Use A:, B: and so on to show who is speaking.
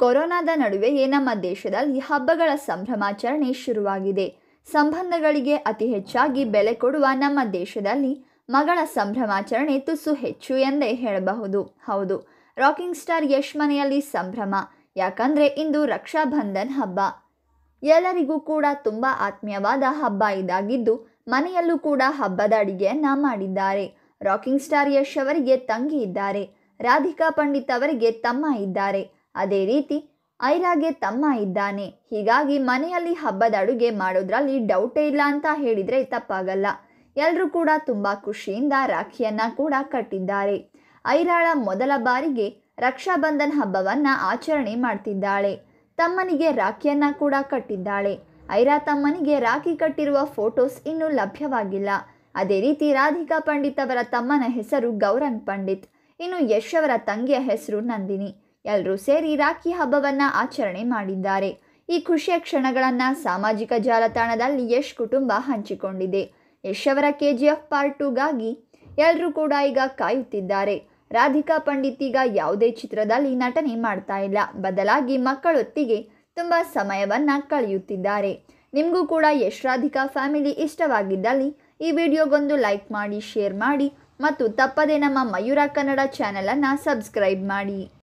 A: ಕೊರೋನಾದ ನಡುವೆಯೇ ನಮ್ಮ ದೇಶದಲ್ಲಿ ಹಬ್ಬಗಳ ಸಂಭ್ರಮಾಚರಣೆ ಶುರುವಾಗಿದೆ. ಸಂಬಂಧಗಳಿಗೆ ಅತಿ ಹೆಚ್ಚಾಗಿ ಬೆಲೆ ಕೊಡುವ ನಮ್ಮ ದೇಶದಲ್ಲಿ ಮಗಳ ಸಂಭ್ರಮಾಚರಣೆ ತುಸು ಹೆಚ್ಚು ಎಂದೇ ಹೇಳಬಹುದು. ಹೌದು, ರಾಕಿಂಗ್ ಸ್ಟಾರ್ ಯಶ್ ಮನೆಯಲ್ಲಿ ಸಂಭ್ರಮ, ಯಾಕಂದರೆ ಇಂದು ರಕ್ಷಾಬಂಧನ್ ಹಬ್ಬ. ಎಲ್ಲರಿಗೂ ಕೂಡ ತುಂಬ ಆತ್ಮೀಯವಾದ ಹಬ್ಬ ಇದಾಗಿದ್ದು, ಮನೆಯಲ್ಲೂ ಕೂಡ ಹಬ್ಬದ ಅಡಿಗೆಯನ್ನ ಮಾಡಿದ್ದಾರೆ. ರಾಕಿಂಗ್ ಸ್ಟಾರ್ ಯಶ್ ಅವರಿಗೆ ತಂಗಿ ಇದ್ದಾರೆ, ರಾಧಿಕಾ ಪಂಡಿತ್ ಅವರಿಗೆ ತಮ್ಮ ಇದ್ದಾರೆ. ಅದೇ ರೀತಿ ಐರಾಗೆ ತಮ್ಮ ಇದ್ದಾನೆ. ಹೀಗಾಗಿ ಮನೆಯಲ್ಲಿ ಹಬ್ಬದ ಅಡುಗೆ ಮಾಡೋದ್ರಲ್ಲಿ ಡೌಟೇ ಇಲ್ಲ ಅಂತ ಹೇಳಿದರೆ ತಪ್ಪಾಗಲ್ಲ. ಎಲ್ಲರೂ ಕೂಡ ತುಂಬ ಖುಷಿಯಿಂದ ರಾಖಿಯನ್ನ ಕೂಡ ಕಟ್ಟಿದ್ದಾರೆ. ಐರಾಳ ಮೊದಲ ಬಾರಿಗೆ ರಕ್ಷಾಬಂಧನ್ ಹಬ್ಬವನ್ನ ಆಚರಣೆ ಮಾಡ್ತಿದ್ದಾಳೆ. ತಮ್ಮನಿಗೆ ರಾಖಿಯನ್ನ ಕೂಡ ಕಟ್ಟಿದ್ದಾಳೆ. ಐರಾ ತಮ್ಮನಿಗೆ ರಾಖಿ ಕಟ್ಟಿರುವ ಫೋಟೋಸ್ ಇನ್ನೂ ಲಭ್ಯವಾಗಿಲ್ಲ. ಅದೇ ರೀತಿ ರಾಧಿಕಾ ಪಂಡಿತ್ ಅವರ ತಮ್ಮನ ಹೆಸರು ಗೌರಂಗ್ ಪಂಡಿತ್. ಇನ್ನು ಯಶ್ ಅವರ ತಂಗಿಯ ಹೆಸರು ನಂದಿನಿ. ಎಲ್ಲರೂ ಸೇರಿ ರಾಖಿ ಹಬ್ಬವನ್ನ ಆಚರಣೆ ಮಾಡಿದ್ದಾರೆ. ಈ ಖುಷಿಯ ಕ್ಷಣಗಳನ್ನು ಸಾಮಾಜಿಕ ಜಾಲತಾಣದಲ್ಲಿ ಯಶ್ ಕುಟುಂಬ ಹಂಚಿಕೊಂಡಿದೆ. ಯಶ್ ಅವರ ಕೆ ಜಿ ಎಫ್ ಪಾರ್ಟ್ ಟೂಗಾಗಿ ಎಲ್ಲರೂ ಕೂಡ ಈಗ ಕಾಯುತ್ತಿದ್ದಾರೆ. ರಾಧಿಕಾ ಪಂಡಿತ್ ಈಗ ಯಾವುದೇ ಚಿತ್ರದಲ್ಲಿ ನಟನೆ ಮಾಡ್ತಾ ಇಲ್ಲ. ಬದಲಾಗಿ ಮಕ್ಕಳೊತ್ತಿಗೆ ತುಂಬ ಸಮಯವನ್ನು ಕಳೆಯುತ್ತಿದ್ದಾರೆ. ನಿಮಗೂ ಕೂಡ ಯಶ್ ರಾಧಿಕಾ ಫ್ಯಾಮಿಲಿ ಇಷ್ಟವಾಗಿದ್ದಲ್ಲಿ ಈ ವಿಡಿಯೋಗೊಂದು ಲೈಕ್ ಮಾಡಿ, ಶೇರ್ ಮಾಡಿ ಮತ್ತು ತಪ್ಪದೇ ನಮ್ಮ ಮಯೂರ ಕನ್ನಡ ಚಾನಲನ್ನು ಸಬ್ಸ್ಕ್ರೈಬ್ ಮಾಡಿ.